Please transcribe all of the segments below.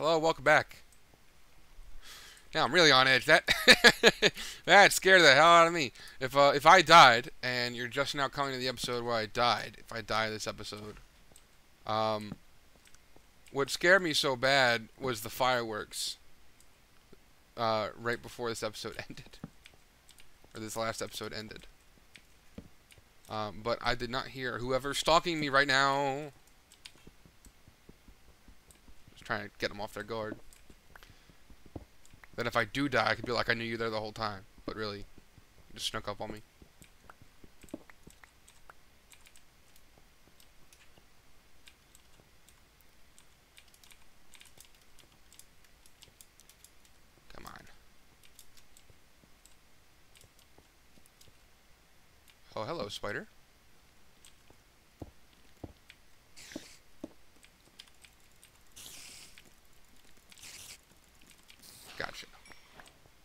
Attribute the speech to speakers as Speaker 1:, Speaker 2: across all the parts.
Speaker 1: Hello, welcome back. Now I'm really on edge. That that scared the hell out of me. If uh, if I died and you're just now coming to the episode where I died, if I die this episode, um, what scared me so bad was the fireworks. Uh, right before this episode ended, or this last episode ended. Um, but I did not hear whoever's stalking me right now. Trying to get them off their guard. Then if I do die, I could be like, I knew you there the whole time. But really, you just snuck up on me. Come on. Oh, hello, spider.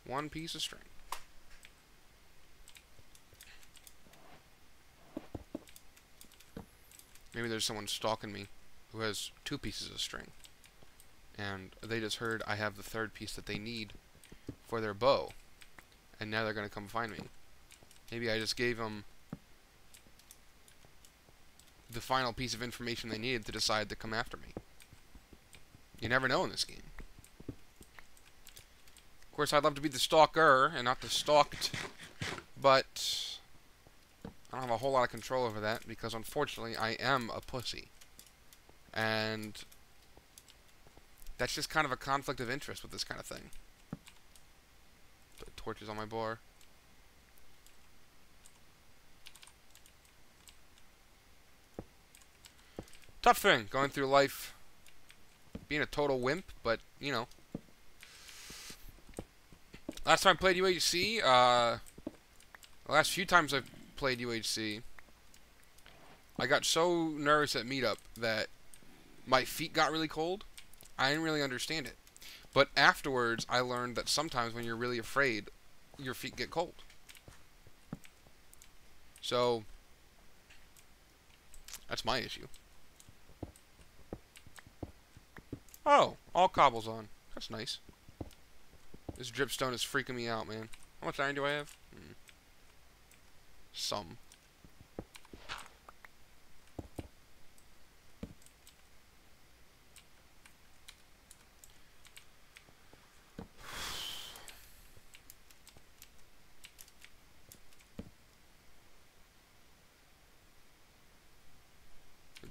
Speaker 1: One piece of string. Maybe there's someone stalking me who has two pieces of string. And they just heard I have the third piece that they need for their bow. And now they're going to come find me. Maybe I just gave them the final piece of information they needed to decide to come after me. You never know in this game. Of course, I'd love to be the stalker and not the stalked, but I don't have a whole lot of control over that because, unfortunately, I am a pussy. And that's just kind of a conflict of interest with this kind of thing. Torches on my bar. Tough thing, going through life, being a total wimp, but, you know. Last time I played UHC, uh, the last few times I've played UHC, I got so nervous at meetup that my feet got really cold. I didn't really understand it. But afterwards, I learned that sometimes when you're really afraid, your feet get cold. So, that's my issue. Oh, all cobbles on. That's nice. This dripstone is freaking me out, man. How much iron do I have? Hmm. Some.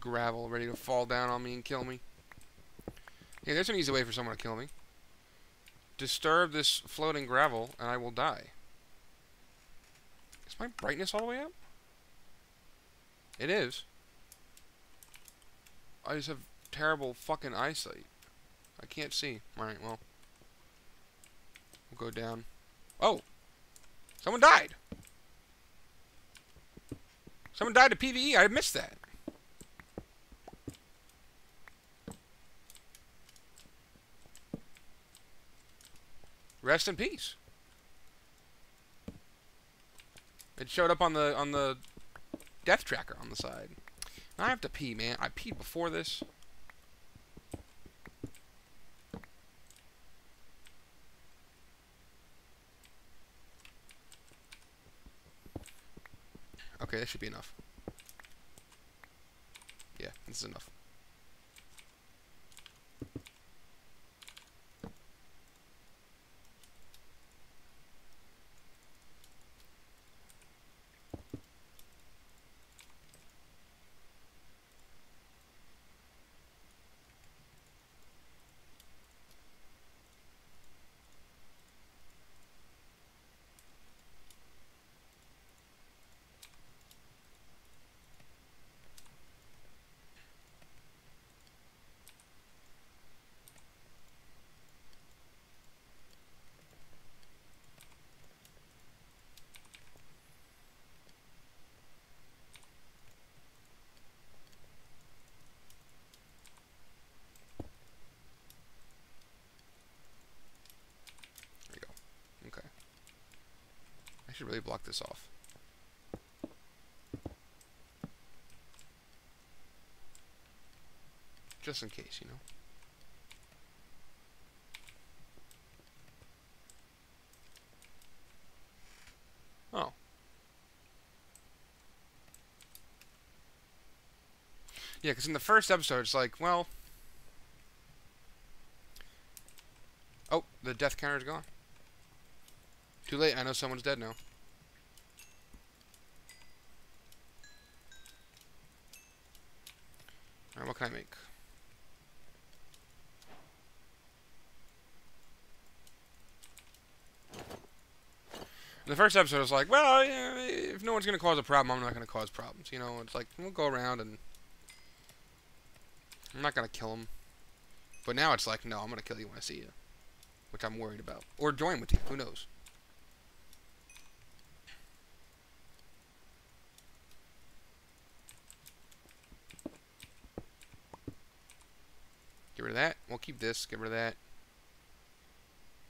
Speaker 1: Gravel ready to fall down on me and kill me. Yeah, there's an easy way for someone to kill me. Disturb this floating gravel, and I will die. Is my brightness all the way up? It is. I just have terrible fucking eyesight. I can't see. Alright, well. We'll go down. Oh! Someone died! Someone died to PvE. I missed that. Rest in peace. It showed up on the on the death tracker on the side. I have to pee, man. I peed before this. Okay, that should be enough. Yeah, this is enough. could really block this off. Just in case, you know. Oh. Yeah, because in the first episode, it's like, well... Oh, the death counter's gone. Too late, I know someone's dead now. What can I make? In the first episode, I was like, well, if no one's going to cause a problem, I'm not going to cause problems. You know, it's like, we'll go around and... I'm not going to kill him. But now it's like, no, I'm going to kill you when I see you. Which I'm worried about. Or join with you, who knows. Get rid of that. We'll keep this. Get rid of that.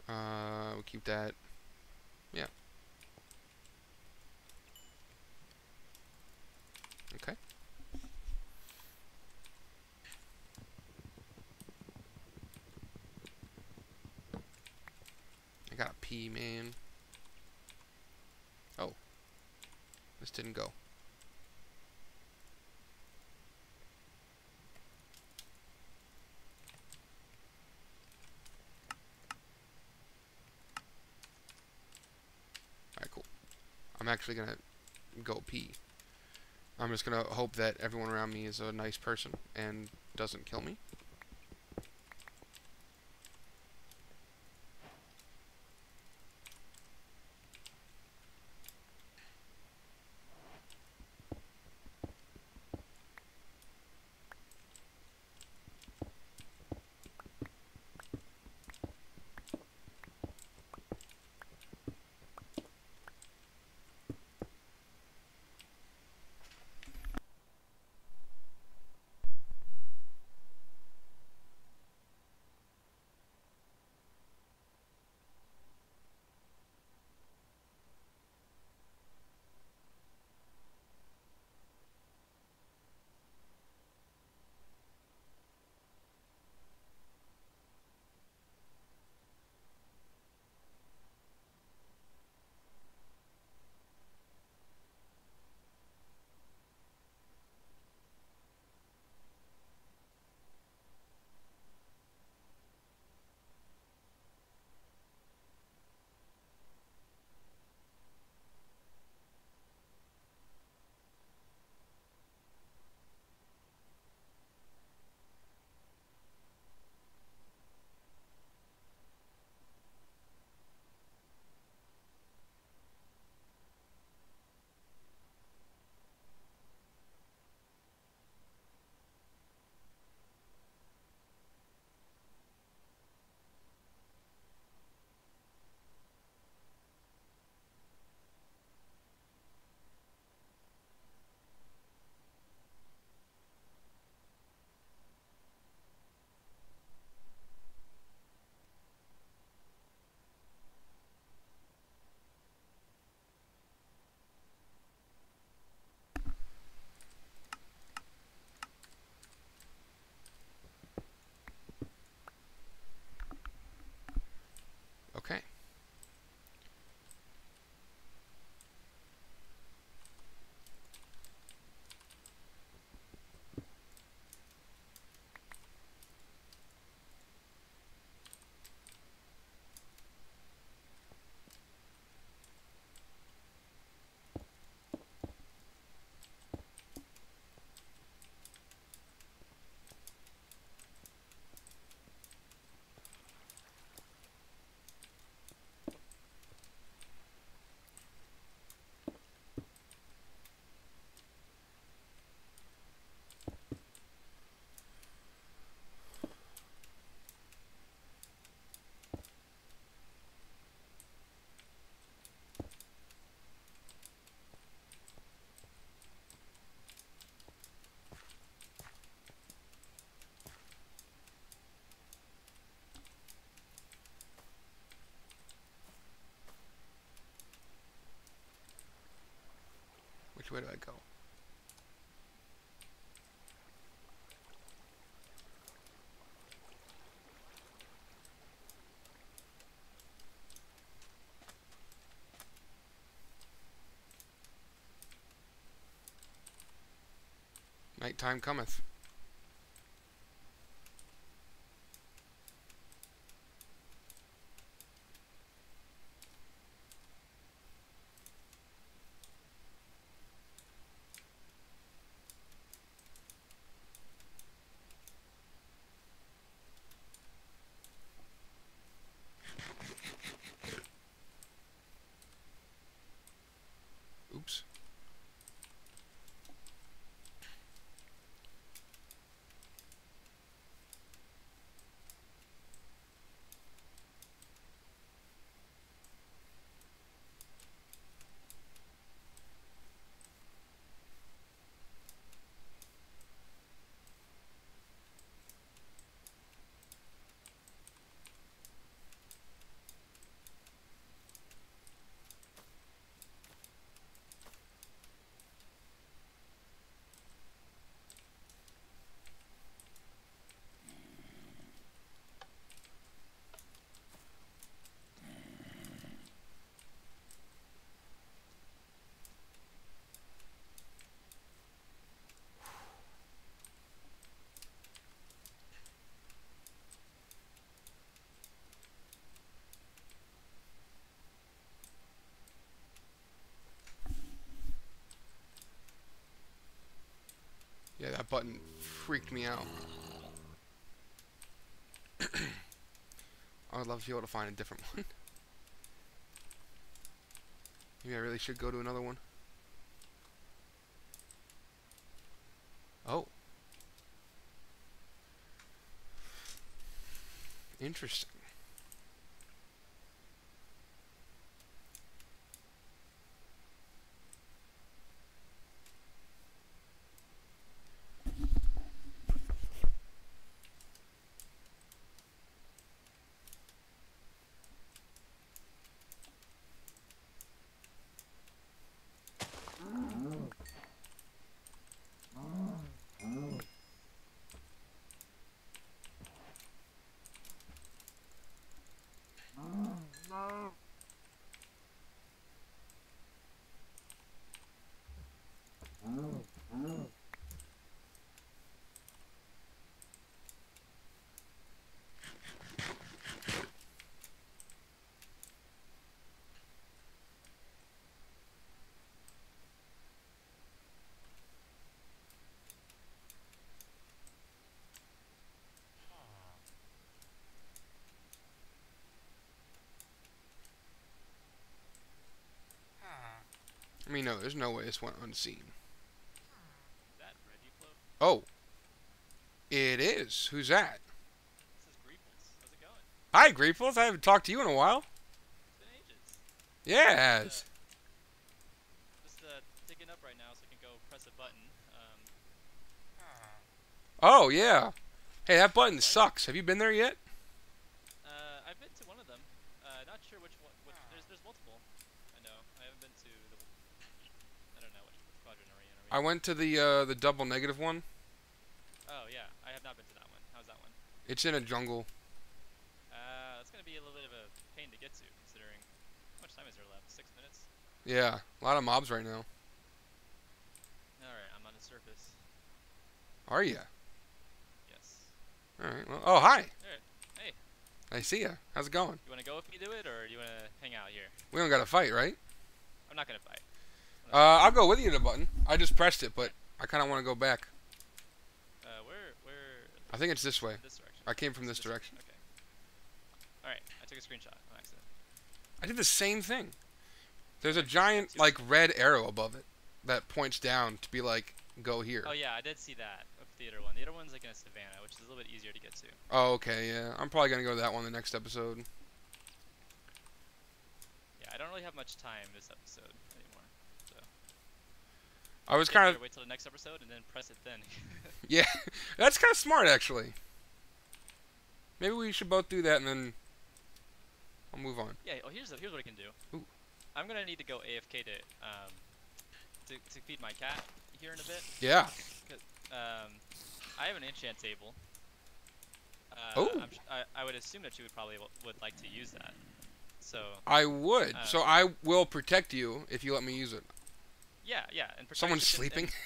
Speaker 1: Uh, we'll keep that. Yeah. Okay. I got a pee, man. Oh. This didn't go. Alright, cool. Actually gonna go pee. I'm just gonna hope that everyone around me is a nice person and doesn't kill me. Way do I go? Night time cometh. Button freaked me out. I would love to be able to find a different one. Maybe I really should go to another one. Oh. Interesting. I mean, no, there's no way this went unseen. Oh. It is. Who's that?
Speaker 2: This is Greeples. How's it going?
Speaker 1: Hi, Greeples. I haven't talked to you in a while.
Speaker 2: It's been ages.
Speaker 1: Yeah, it has.
Speaker 2: Just uh, digging up right now so I can go press a button. Um,
Speaker 1: Oh, yeah. Hey, that button sucks. Have you been there yet?
Speaker 2: uh, I've been to one of them. Uh, not sure which one. Which, there's there's multiple. I know. I haven't been to the. I don't know which quadrant are we in. Are we
Speaker 1: I went to the uh, the double negative one.
Speaker 2: Oh yeah, I have not been to that one. How's that one?
Speaker 1: It's in a jungle.
Speaker 2: Uh, that's gonna be a little bit of a pain to get to, considering how much time is there left? Six minutes.
Speaker 1: Yeah, a lot of mobs right now.
Speaker 2: All right, I'm on the surface.
Speaker 1: Are you?
Speaker 2: Yes.
Speaker 1: All right. Well, oh, hi.
Speaker 2: Hey,
Speaker 1: I see ya. How's it going?
Speaker 2: you wanna go with me to it, or do you wanna hang out here?
Speaker 1: We don't got to fight, right?
Speaker 2: I'm not gonna fight.
Speaker 1: Uh, I'll go with you to the button. I just pressed it, but I kind of want to go back.
Speaker 2: Uh, where where?
Speaker 1: I think it's this way.
Speaker 2: This direction.
Speaker 1: I came from
Speaker 2: It's
Speaker 1: this direction.
Speaker 2: Okay. All right, I took a screenshot on accident.
Speaker 1: I did the same thing. There's a giant like red arrow above it that points down to be like go here.
Speaker 2: Oh yeah, I did see that the other one. The other one's like in a savannah, which is a little bit easier to get to.
Speaker 1: Oh, okay, yeah. I'm probably gonna go to that one the next episode.
Speaker 2: Yeah, I don't really have much time this episode anymore.
Speaker 1: I was kind of
Speaker 2: wait till the next episode and then press it then.
Speaker 1: yeah. That's kind of smart actually. Maybe we should both do that and then I'll move on.
Speaker 2: yeah. Oh, here's here's what I can do.
Speaker 1: Ooh.
Speaker 2: I'm gonna need to go AFK to um to, to feed my cat here in a bit.
Speaker 1: Yeah.
Speaker 2: Um, I have an enchant table. Uh. I'm I, I would assume that you would probably w- would like to use that. So
Speaker 1: I would.
Speaker 2: Uh,
Speaker 1: so I will protect you if you let me use it.
Speaker 2: Yeah, yeah. And
Speaker 1: Someone's sleeping.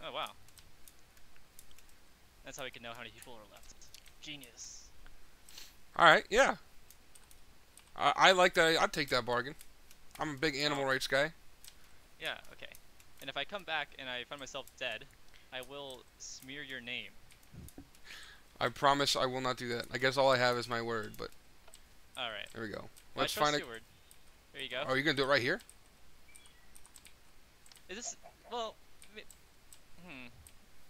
Speaker 2: Oh wow. That's how we can know how many people are left. Genius.
Speaker 1: All right. Yeah. I, I like that. I'd take that bargain. I'm a big animal rights guy.
Speaker 2: Yeah, okay. And if I come back and I find myself dead, I will smear your name.
Speaker 1: I promise I will not do that. I guess all I have is my word, but
Speaker 2: Alright.
Speaker 1: there we go. Let's find a.
Speaker 2: word. There you go.
Speaker 1: Oh, you gonna do it right here?
Speaker 2: Is this well hmm.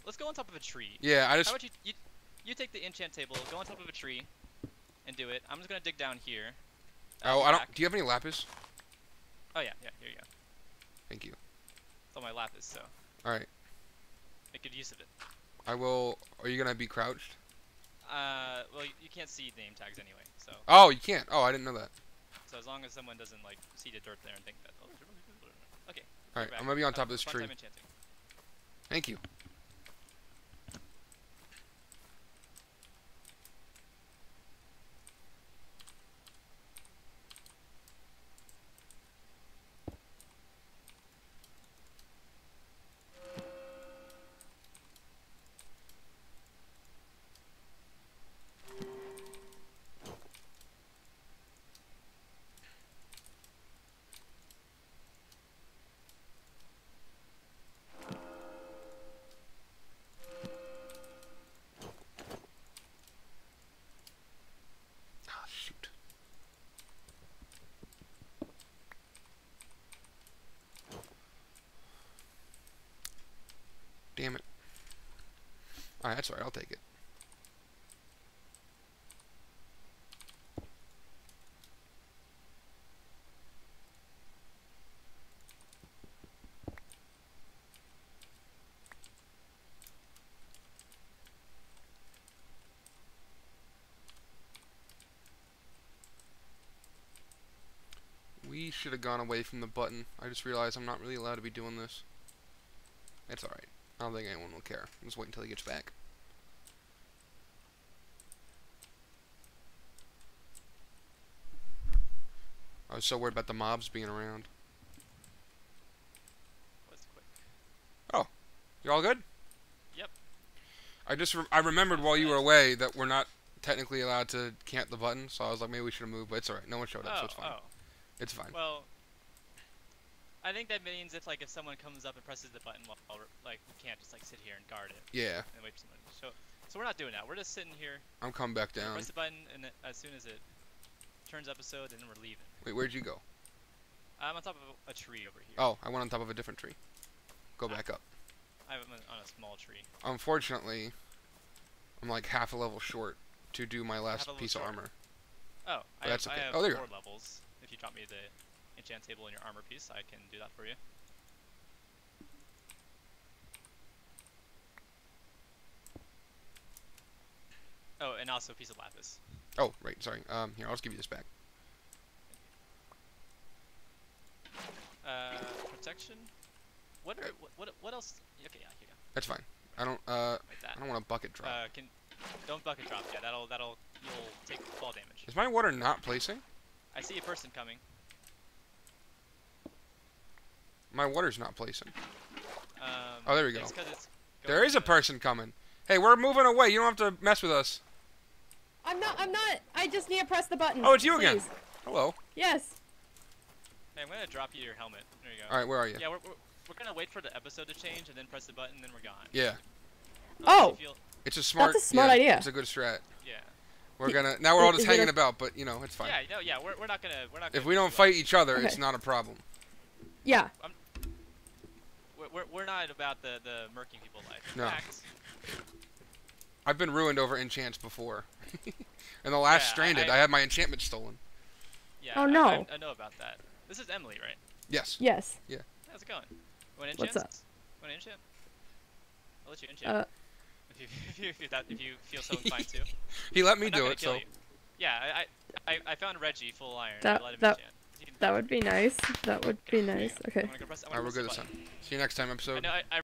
Speaker 2: Let's go on top of a tree.
Speaker 1: Yeah, I
Speaker 2: How
Speaker 1: just.
Speaker 2: about you, you you take the enchant table, go on top of a tree and do it. I'm just gonna dig down here.
Speaker 1: Oh,
Speaker 2: I'll
Speaker 1: I don't.
Speaker 2: back.
Speaker 1: Do you have any lapis?
Speaker 2: Oh yeah, yeah, here you go.
Speaker 1: Thank you.
Speaker 2: It's on my lapis, so
Speaker 1: All right.
Speaker 2: make good use of it.
Speaker 1: I will. Are you gonna be crouched?
Speaker 2: Uh, well, you, you can't see name tags anyway, so
Speaker 1: Oh, you can't. Oh, I didn't know that.
Speaker 2: so as long as someone doesn't like see the dirt there and think that. Oh, there's really people there. okay.
Speaker 1: All right. I'm gonna be on top of this tree.
Speaker 2: Thank time enchanting.
Speaker 1: it. you. That's alright. I'll take it. We should have gone away from the button. I just realized I'm not really allowed to be doing this. It's alright. I don't think anyone will care. Just wait until he gets back. I was so worried about the mobs being around.
Speaker 2: Was quick. Oh.
Speaker 1: You all good?
Speaker 2: Yep.
Speaker 1: I just re- I remembered while you were away that we're not technically allowed to camp the button, so I was like maybe we should have moved, but it's alright. No one showed up,
Speaker 2: oh,
Speaker 1: so it's oh, fine.
Speaker 2: oh.
Speaker 1: It's fine.
Speaker 2: Well, I think that means if like if someone comes up and presses the button, while like we can't just like sit here and guard it
Speaker 1: Yeah,
Speaker 2: and wait for someone. So, so we're not doing that. We're just sitting here,
Speaker 1: I'm coming back down.
Speaker 2: press the button, and as soon as it turns episode, and then we're leaving.
Speaker 1: Wait, where'd you go?
Speaker 2: I'm on top of a, tree over here.
Speaker 1: Oh, I went on top of a different tree. Go
Speaker 2: Ah.
Speaker 1: back up.
Speaker 2: I'm on on a small tree.
Speaker 1: Unfortunately, I'm like half a level short to do my last piece
Speaker 2: short.
Speaker 1: of armor.
Speaker 2: Oh, I
Speaker 1: that's
Speaker 2: have,
Speaker 1: okay.
Speaker 2: I have
Speaker 1: Oh, there you
Speaker 2: four
Speaker 1: are.
Speaker 2: levels. If you drop me the enchant table in your armor piece, I can do that for you. Oh, and also a piece of lapis.
Speaker 1: Oh, right, sorry. Um, here, I'll just give you this back.
Speaker 2: Uh, protection. What are what what, what else? Okay, yeah, here you go.
Speaker 1: That's fine. I don't uh
Speaker 2: Like.
Speaker 1: I don't want a bucket drop.
Speaker 2: Uh, can don't bucket drop. Yeah, that'll that'll you'll take fall damage.
Speaker 1: Is my water not placing?
Speaker 2: I see a person coming.
Speaker 1: My water's not placing.
Speaker 2: Um,
Speaker 1: Oh, there we go.
Speaker 2: It's 'cause it's
Speaker 1: There a person coming. Hey, we're moving away. You don't have to mess with us.
Speaker 3: I'm not. I'm not. I just need to press the button.
Speaker 1: Oh, it's you again. Hello.
Speaker 3: Yes.
Speaker 2: Hey, I'm gonna drop you your helmet. There you go.
Speaker 1: All right, where are you?
Speaker 2: Yeah, we're, we're, we're gonna wait for the episode to change and then press the button, and then we're gone.
Speaker 1: Yeah.
Speaker 2: Unless you
Speaker 3: Oh.
Speaker 2: feel-
Speaker 1: It's a smart.
Speaker 3: a smart
Speaker 1: yeah,
Speaker 3: idea.
Speaker 1: It's a good strat.
Speaker 2: yeah.
Speaker 1: We're gonna now we're all just
Speaker 3: it a-
Speaker 1: hanging about, but you know it's fine.
Speaker 2: Yeah, no, yeah, we're, we're not gonna we're not.
Speaker 1: If
Speaker 2: gonna
Speaker 1: we don't
Speaker 2: you up.
Speaker 1: fight each other, it's not a problem.
Speaker 3: Yeah.
Speaker 2: we're, we're, we're not about the the murking people life.
Speaker 1: No.
Speaker 2: fact,
Speaker 1: I've been ruined over enchants before. In the last
Speaker 2: Yeah,
Speaker 1: Stranded,
Speaker 2: I-
Speaker 1: I, had my enchantment stolen.
Speaker 2: yeah.
Speaker 3: Oh, no.
Speaker 2: I, I, know about that. This is Emily, right?
Speaker 1: Yes.
Speaker 3: Yes. Yeah.
Speaker 2: How's it going? Want to
Speaker 3: What's
Speaker 2: enchant?
Speaker 3: up?
Speaker 2: Want to enchant? I'll let you enchant.
Speaker 3: Uh.
Speaker 2: if, you, if, you, if, you, that, if you feel so inclined to.
Speaker 1: He let me
Speaker 2: I'm
Speaker 1: do
Speaker 2: gonna
Speaker 1: it,
Speaker 2: kill
Speaker 1: so
Speaker 2: you. Yeah, I, I, I, I found Reggie full iron.
Speaker 3: That-
Speaker 2: I let him
Speaker 3: that-
Speaker 2: enchant. You can-
Speaker 3: That would be nice. That would be nice. Okay.
Speaker 2: I'm go
Speaker 1: Alright,
Speaker 2: gonna
Speaker 1: we're good this time. See you next time episode.
Speaker 2: I know, I, I